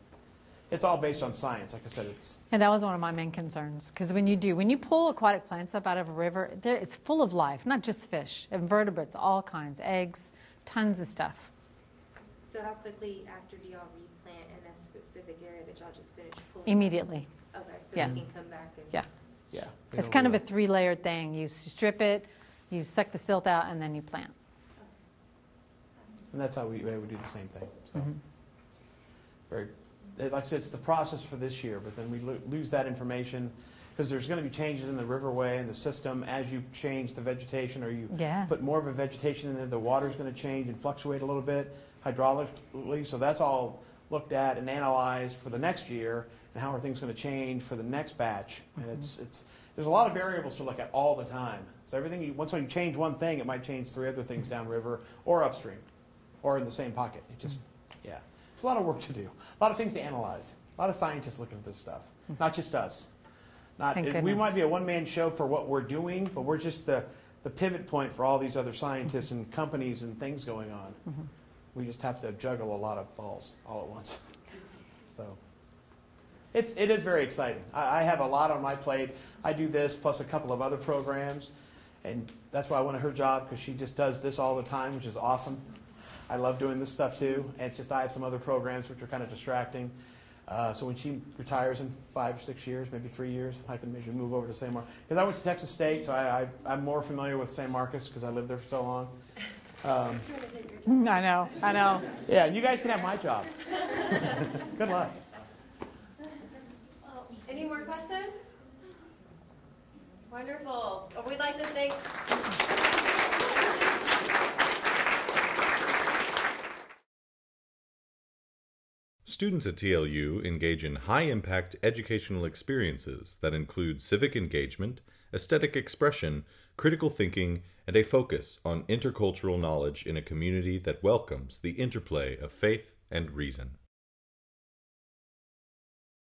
It's all based on science. Like I said, it's And that was one of my main concerns because when you do, when you pull aquatic plants up out of a river, it's full of life, not just fish, invertebrates, all kinds, eggs, tons of stuff. So how quickly after do y'all replant in a specific area that y'all just finished pulling? Immediately. Okay, so Yeah. you can come back and. Yeah. yeah. It's kind do of a three layered thing. You strip it, you suck the silt out, and then you plant. And that's how we, we do the same thing. So Mm-hmm. very, eh, like I said, it's the process for this year, but then we lo- lose that information because there's going to be changes in the riverway and the system as you change the vegetation or you Yeah. put more of a vegetation in there. The water's going to change and fluctuate a little bit hydraulically. So that's all looked at and analyzed for the next year and how are things going to change for the next batch. And it's it's there's a lot of variables to look at all the time. So everything you, once you change one thing, it might change three other things downriver or upstream or in the same pocket. It just, yeah. There's a lot of work to do. A lot of things to analyze. A lot of scientists looking at this stuff. Hmm. Not just us. Not, Thank we might be a one-man show for what we're doing, but we're just the, the pivot point for all these other scientists and companies and things going on. Mm-hmm. We just have to juggle a lot of balls all at once. So it's, it is very exciting. I, I have a lot on my plate. I do this plus a couple of other programs, and that's why I wanted her job because she just does this all the time, which is awesome. I love doing this stuff too. And it's just I have some other programs which are kind of distracting. Uh, so when she retires in five, or six years, maybe three years, I can maybe move over to San Marcos. Because I went to Texas State, so I, I, I'm more familiar with San Marcos because I lived there for so long. Um, I know, I know. yeah, you guys can have my job. Good luck. Any more questions? Wonderful. Well, We'd like to thank Students at TLU engage in high impact educational experiences that include civic engagement, aesthetic expression, critical thinking, and a focus on intercultural knowledge in a community that welcomes the interplay of faith and reason.